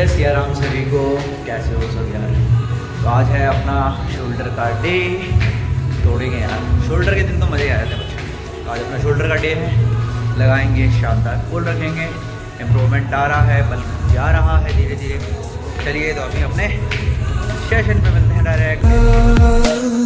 जय सिया राम सभी को कैसे हो सब यार? तो आज है अपना शोल्डर का डे तोड़ेंगे यार। शोल्डर के दिन तो मज़े आ रहे थे बच्चे। आज अपना शोल्डर का डे है। लगाएँगे शानदार फूल रखेंगे। इम्प्रूवमेंट आ रहा है, बल जा रहा है धीरे धीरे चलिए तो अभी अपने सेशन पे मिलते हैं direct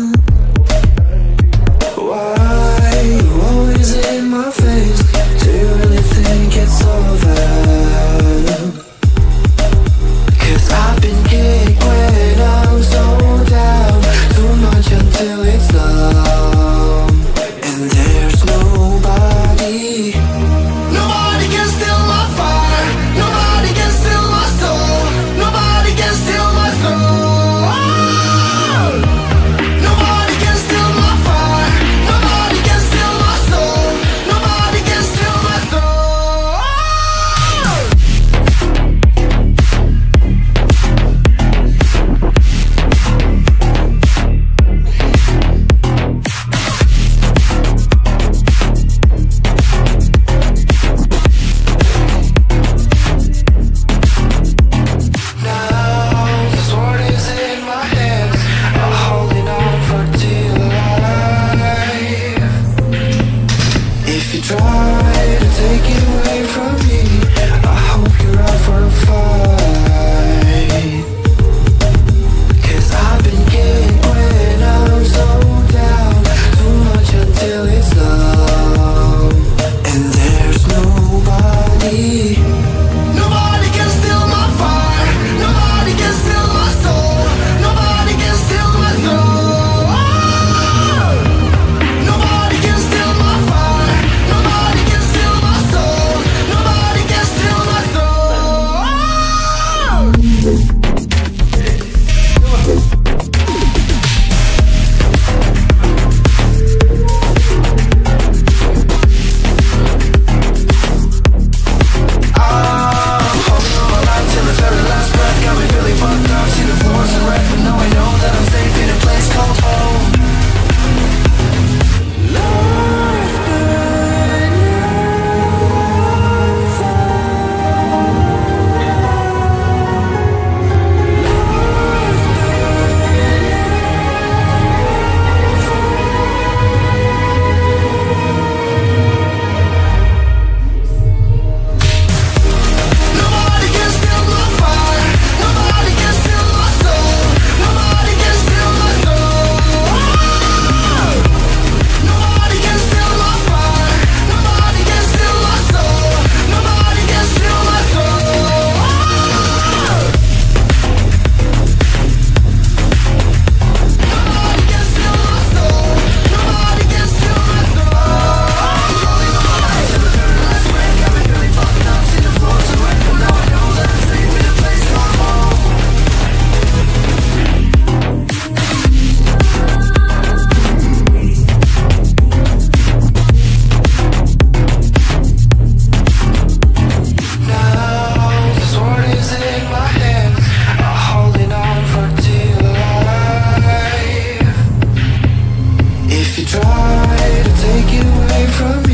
try to take it away from me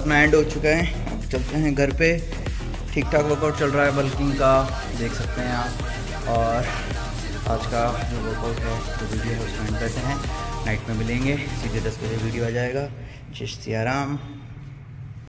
अपना एंड हो चुका है। अब चलते हैं घर पे। ठीक ठाक वर्कआउट चल रहा है बल्किंग का, देख सकते हैं आप। और आज का जो वर्कआउट है, जो वीडियो है उसको एंड करते हैं। नाइट में मिलेंगे। सीधे दस बजे वीडियो आ जाएगा। चिश्ती सिया राम